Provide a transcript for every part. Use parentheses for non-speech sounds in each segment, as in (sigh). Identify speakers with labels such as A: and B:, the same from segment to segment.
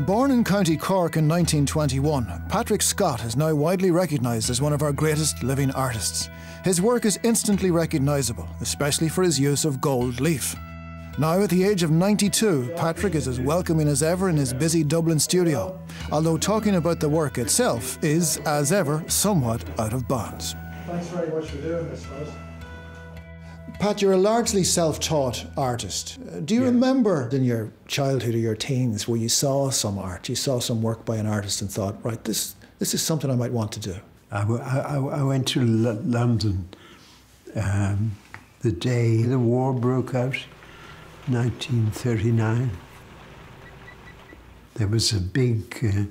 A: Born in County Cork in 1921, Patrick Scott is now widely recognised as one of our greatest living artists. His work is instantly recognisable, especially for his use of gold leaf. Now, at the age of 92, Patrick is as welcoming as ever in his busy Dublin studio, although talking about the work itself is, as ever, somewhat out of bounds.
B: Thanks very much for doing this.
A: Pat, you're a largely self taught artist. Uh, Do you
C: Yeah.
A: remember in your childhood or your teens where you saw some art, you saw some work by an artist and thought, right, this, this is something I might want to do?
C: I went to L- London um, the day the war broke out, 1939. There was a big uh,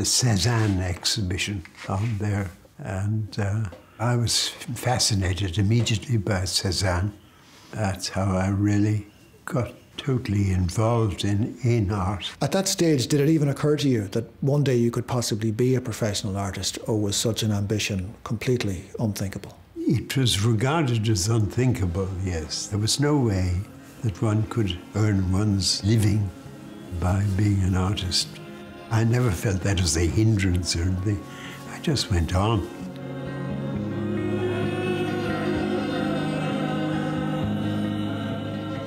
C: a Cézanne exhibition on there, and uh, I was fascinated immediately by Cézanne. That's how I really got totally involved in, in art.
A: At that stage, did it even occur to you that one day you could possibly be a professional artist, or was such an ambition completely unthinkable?
C: It was regarded as unthinkable, yes. There was no way that one could earn one's living by being an artist. I never felt that as a hindrance or anything. I just went on.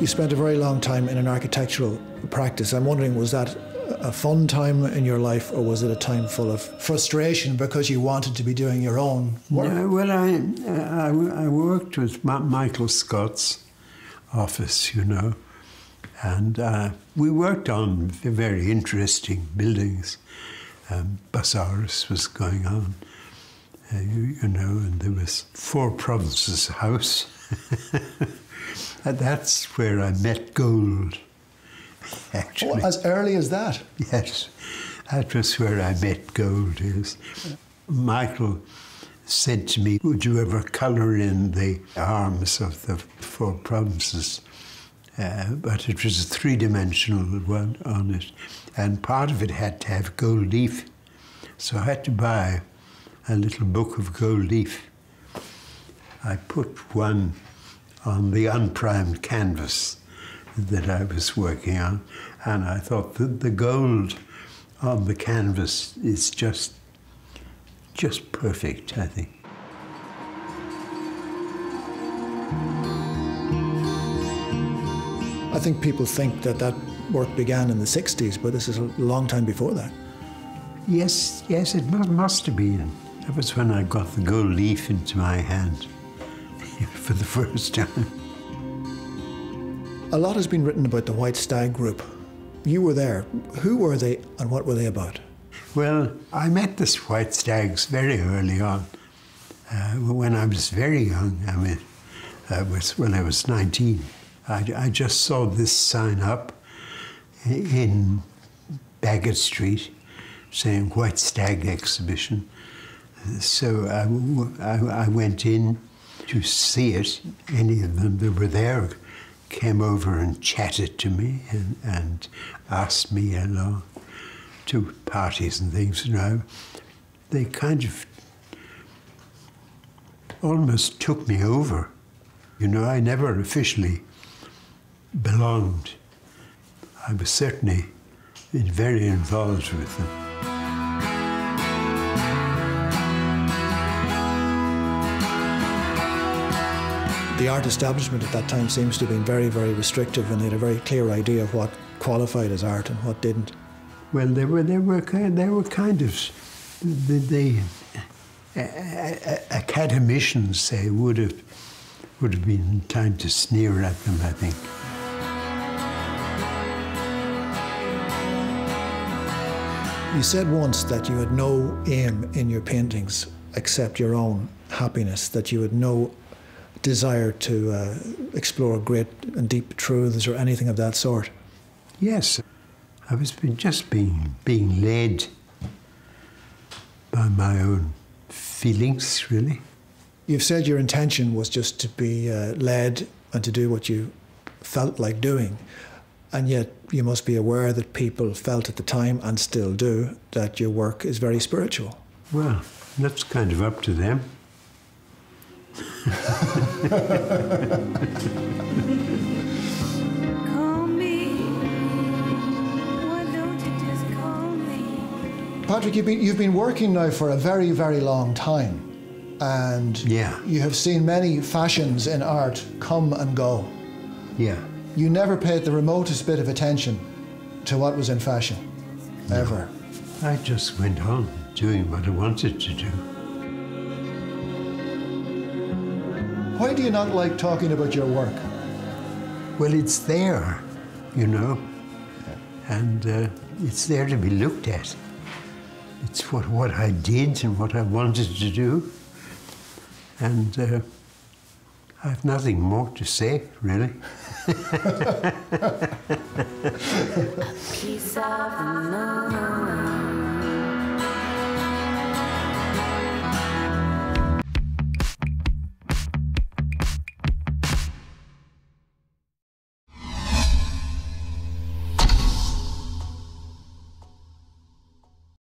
A: You spent a very long time in an architectural practice. I'm wondering, was that a fun time in your life, or was it a time full of frustration because you wanted to be doing your own work?
C: Well, I, I, I worked with Michael Scott's office, you know, and uh, we worked on very interesting buildings. Um, was going on, uh, you, you know, and there was Four Provinces House. (laughs) and that's where I met gold, actually.
A: Oh, as early as that?
C: Yes, that was where I met gold. Yes. Michael said to me, Would you ever colour in the arms of the four provinces? Uh, but it was a three dimensional one on it, and part of it had to have gold leaf. So I had to buy a little book of gold leaf. I put one on the unprimed canvas that I was working on, and I thought that the gold on the canvas is just just perfect, I think.
A: I think people think that that work began in the 60s, but this is a long time before that.
C: Yes, yes, it must have been. That was when I got the gold leaf into my hand (laughs) for the first time.
A: A lot has been written about the White Stag Group. You were there. Who were they and what were they about?
C: Well, I met the White Stags very early on. Uh, when I was very young, I mean, I was, when I was 19, I, I just saw this sign up in Bagot Street saying White Stag Exhibition. So I went in to see it. Any of them that were there came over and chatted to me and, and asked me along to parties and things, you know. They kind of almost took me over. You know, I never officially belonged. I was certainly very involved with them.
A: The art establishment at that time seems to have been very, very restrictive and they had a very clear idea of what qualified as art and what didn't.
C: Well, they were they were kind they were kind of the, the uh, academicians say would have would have been time to sneer at them. I think.
A: You said once that you had no aim in your paintings except your own happiness, that you had no desire to uh, explore great and deep truths or anything of that sort.
C: Yes, I was just being being led by my own feelings, really.
A: You've said your intention was just to be uh, led and to do what you felt like doing. And yet, you must be aware that people felt at the time, and still do, that your work is very spiritual.
C: Well, that's kind of up to them.
D: Call me. Why don't you just call
A: Patrick, you've been, you've been working now for a very, very long time. And
C: Yeah.
A: you have seen many fashions in art come and go.
C: Yeah.
A: You never paid the remotest bit of attention to what was in fashion, ever.
C: I just went on doing what I wanted to do.
A: Why do you not like talking about your work?
C: Well, it's there, you know, and uh, it's there to be looked at. It's what, what I did and what I wanted to do. And uh, I have nothing more to say, really. (laughs)
D: piece of the moon.